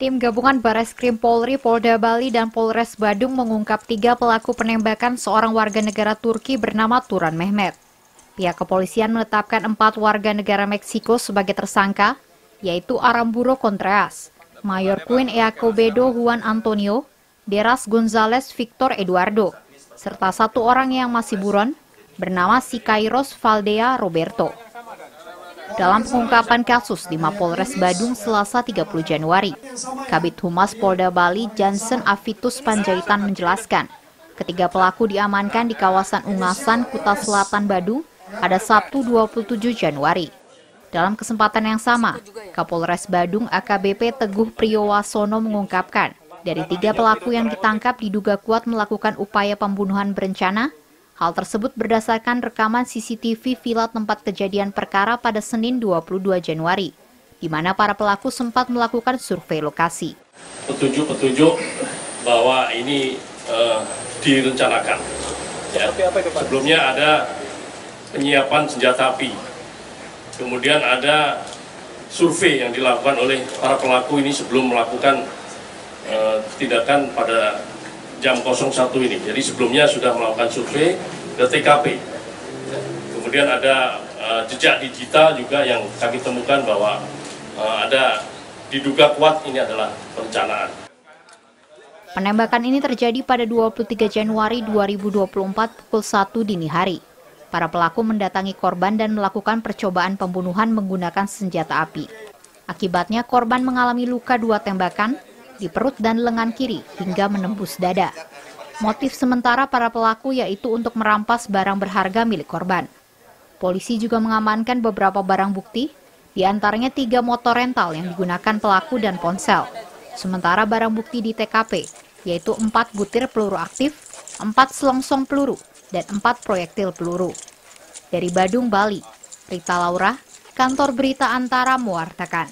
Tim gabungan Bareskrim Polri, Polda Bali, dan Polres Badung mengungkap tiga pelaku penembakan seorang warga negara Turki bernama Turan Mehmet. Pihak kepolisian menetapkan empat warga negara Meksiko sebagai tersangka, yaitu Aramburo Contreras, Mayor Queen Eacobedo Juan Antonio, Deras Gonzales Victor Eduardo, serta satu orang yang masih buron bernama Sikairos Valdea Roberto. Dalam pengungkapan kasus di Mapolres Badung Selasa 30 Januari, Kabit Humas Polda Bali Jansen Avitus Panjaitan menjelaskan, ketiga pelaku diamankan di kawasan Ungasan, Kuta Selatan Badung pada Sabtu 27 Januari. Dalam kesempatan yang sama, Kapolres Badung AKBP Teguh Priyowasono mengungkapkan, dari tiga pelaku yang ditangkap diduga kuat melakukan upaya pembunuhan berencana Hal tersebut berdasarkan rekaman CCTV villa tempat kejadian perkara pada Senin 22 Januari, di mana para pelaku sempat melakukan survei lokasi. Petunjuk-petunjuk bahwa ini uh, direncanakan. Ya. Sebelumnya ada penyiapan senjata api, kemudian ada survei yang dilakukan oleh para pelaku ini sebelum melakukan uh, tindakan pada jam 01 ini. Jadi sebelumnya sudah melakukan survei ke TKP. Kemudian ada uh, jejak digital juga yang kami temukan bahwa uh, ada diduga kuat ini adalah perencanaan. Penembakan ini terjadi pada 23 Januari 2024 pukul 1 dini hari. Para pelaku mendatangi korban dan melakukan percobaan pembunuhan menggunakan senjata api. Akibatnya korban mengalami luka dua tembakan di perut dan lengan kiri hingga menembus dada. Motif sementara para pelaku yaitu untuk merampas barang berharga milik korban. Polisi juga mengamankan beberapa barang bukti, di antaranya tiga motor rental yang digunakan pelaku dan ponsel. Sementara barang bukti di TKP, yaitu empat butir peluru aktif, empat selongsong peluru, dan empat proyektil peluru. Dari Badung, Bali, Rita Laura, kantor berita antara mewartakan.